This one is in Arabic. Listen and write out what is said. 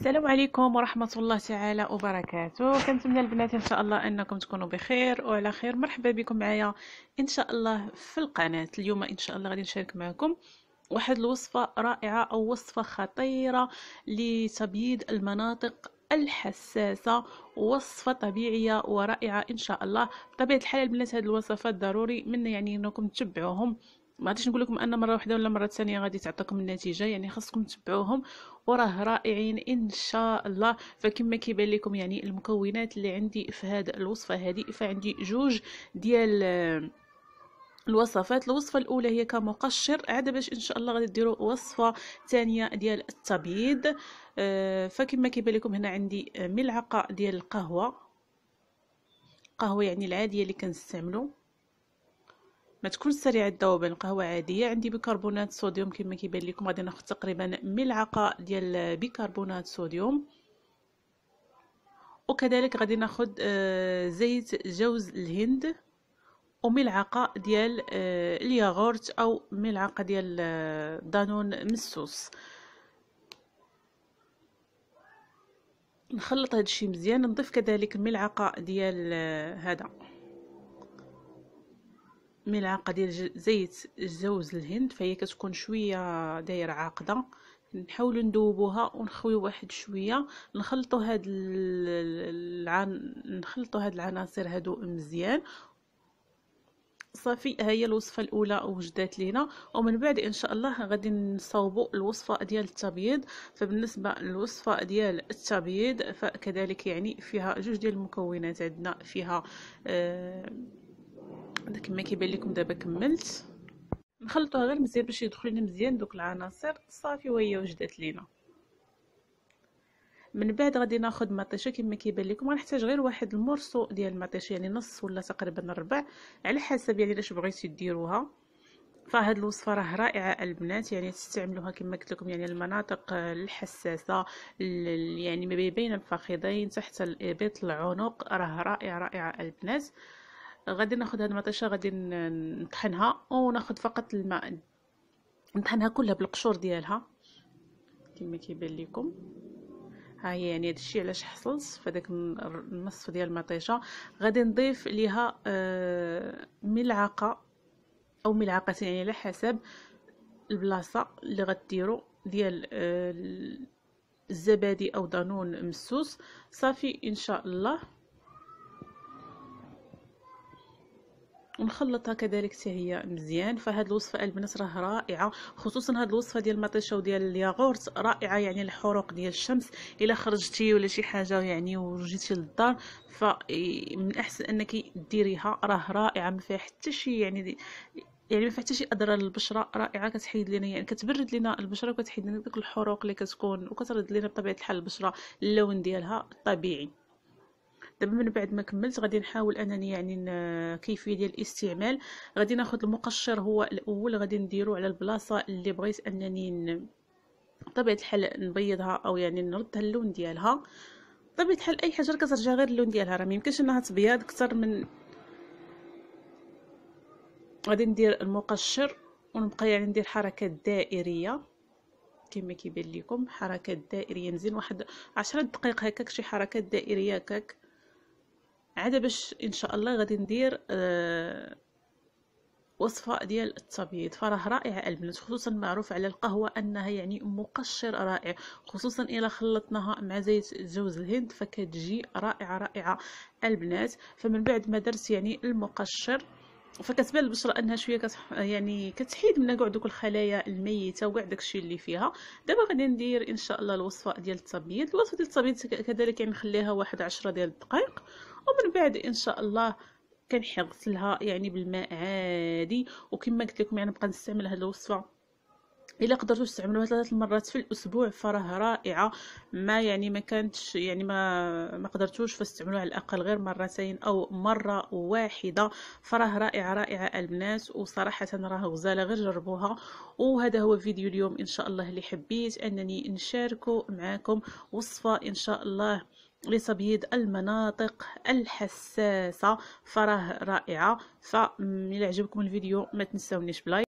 السلام عليكم ورحمة الله تعالى وبركاته. كنتمنى البنات إن شاء الله أنكم تكونوا بخير وعلى خير. مرحبا بكم معايا إن شاء الله في القناة. اليوم إن شاء الله غادي نشارك معكم واحد الوصفة رائعة أو وصفة خطيرة لتبييض المناطق الحساسة. وصفة طبيعية ورائعة إن شاء الله. بطبيعة الحال البنات هاد الوصفات ضروري من يعني إنكم تتبعوهم ما غاديش نقول لكم أن مرة واحدة ولا مرة ثانية غادي تعطيكم النتيجة يعني خاصكم تتبعوهم وراه رائعين ان شاء الله فكما كيبان لكم يعني المكونات اللي عندي في هذه الوصفة هذه فعندي جوج ديال الوصفات. الوصفة الأولى هي كمقشر. عاد باش إن شاء الله غادي ديروا وصفة ثانية ديال التبييض. آه، فكما كيبان لكم هنا عندي ملعقة ديال القهوة. قهوة يعني العادية اللي كنستعملو. ما تكون سريعة الذوبان القهوه عادية. عندي بيكربونات صوديوم كما كيبان لكم. غادي ناخذ تقريبا ملعقة ديال بيكربونات صوديوم. وكذلك غادي ناخذ آه، زيت جوز الهند وملعقة ديال آه، الياغورت أو ملعقة ديال آه، دانون مسوس. نخلط هذا الشيء مزيان. نضيف كذلك ملعقة ديال هذا. ملعقه ديال زيت جوز الهند فهي كتكون شوية دايرة عاقدة. نحاولوا ندوبوها ونخويو واحد شوية. نخلطوا هاد العن... نخلطوا هاد العناصر هادو مزيان. صافي هي الوصفة الأولى وجدات لينا. ومن بعد إن شاء الله غادي نصاوبوا الوصفة ديال التبييض. فبالنسبة للوصفة ديال التبييض فكذلك يعني فيها جوج ديال المكونات عندنا. فيها آه هذا كما كيبان لكم دابا كملت. نخلطوها غير مزيان باش يدخل لنا مزيان دوك العناصر. صافي وهي وجدت لينا. من بعد غادي ناخذ مطيشة كما كيبان لكم. غنحتاج غير واحد المورسو ديال المطيشة يعني نص ولا تقريبا ربع. على حسب يعني اش بغيتي ديروها. فهاد الوصفة راه رائعة البنات يعني تستعملوها كما قلت لكم يعني المناطق الحساسة يعني ما بين الفخذين تحت الإبط العنق. راه رائعه رائعه البنات. غادي ناخذ هاد المطيشة غادي نطحنها وناخذ فقط الماء. نطحنها كلها بالقشور ديالها. كما كيبان لكم ها هي يعني هادشي علاش حصلت فداك النصف ديال المطيشة. غادي نضيف ليها آه، ملعقة أو ملعقتين يعني على حسب البلاصة اللي غديروا ديال آه، الزبادي أو دانون مسوس. صافي إن شاء الله. ونخلطها كذلك حتى هي مزيان فهاد الوصفة البنات راه رائعة خصوصا هاد الوصفة ديال المطيشة وديال الياغورت رائعة يعني الحروق ديال الشمس إلا خرجتي ولا شي حاجة يعني وجيتي للدار فمن الاحسن أنك ديريها راه رائعة ما فيها حتى شي يعني يعني ما فيها حتى شي أضرار للبشرة رائعة كتحيد لنا يعني كتبرد لنا البشرة وكتحيد لنا ديك الحروق اللي كتكون وكترد لنا بطبيعة الحال البشرة اللون ديالها الطبيعي دابا من بعد ما كملت غادي نحاول أنني يعني كيفية ديال الاستعمال. غادي ناخذ المقشر هو الأول غادي نديرو على البلاصة اللي بغيت أنني بطبيعة الحال نبيضها أو يعني نردها اللون ديالها. بطبيعة الحال أي حاجة كترجع غير اللون ديالها راه ميمكنش إنها تبيض أكثر من غادي ندير المقشر ونبقى يعني ندير حركات دائرية. كما كيبان لكم حركات دائرية مزيان واحد عشرة دقائق هكاك شي حركات دائرية هكاك. عاد باش إن شاء الله غادي ندير آه وصفة ديال التبييض. فراه رائعه البنات خصوصا معروف على القهوة أنها يعني مقشر رائع خصوصا إلا خلطناها مع زيت جوز الهند فكتجي رائعة رائعة البنات فمن بعد ما درت يعني المقشر فكتبان البشرة أنها شوية كتح... يعني كتحيد منها كاع دوك الخلايا الميتة وكاع داكشي اللي فيها. دابا غادي ندير إن شاء الله الوصفة ديال التبييض. الوصفة ديال التبييض كذلك يعني نخليها واحد عشرة ديال الدقائق ومن بعد إن شاء الله كنغسلها يعني بالماء عادي وكما قلت لكم يعني نبقى نستعمل هذه الوصفة. إلا قدرتوا تستعملوها ثلاث مرات في الأسبوع فراه رائعة. ما يعني ما كانتش يعني ما ما قدرتوش فاستعملوها على الأقل غير مرتين أو مرة واحدة. فراه رائعة رائعة البنات وصراحة راه غزالة غير جربوها. وهذا هو فيديو اليوم إن شاء الله اللي حبيت أنني نشاركه معكم وصفة إن شاء الله لتبييض المناطق الحساسة. فراه رائعة. فإلا عجبكم الفيديو ما تنسونيش بلايك.